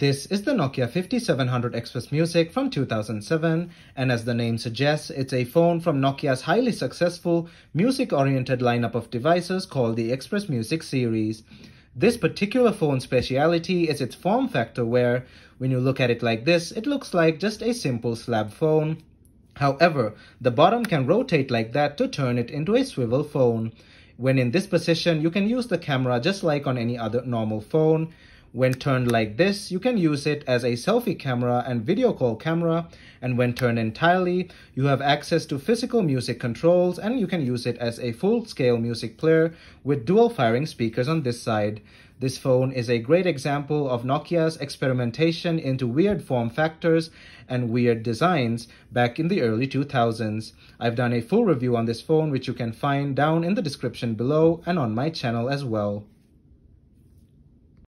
This is the Nokia 5700 XpressMusic from 2007 and as the name suggests, it's a phone from Nokia's highly successful music-oriented lineup of devices called the XpressMusic series. This particular phone's speciality is its form factor where, when you look at it like this, it looks like just a simple slab phone. However, the bottom can rotate like that to turn it into a swivel phone. When in this position, you can use the camera just like on any other normal phone. When turned like this, you can use it as a selfie camera and video call camera. And when turned entirely, you have access to physical music controls and you can use it as a full-scale music player with dual firing speakers on this side. This phone is a great example of Nokia's experimentation into weird form factors and weird designs back in the early 2000s. I've done a full review on this phone which you can find down in the description below and on my channel as well.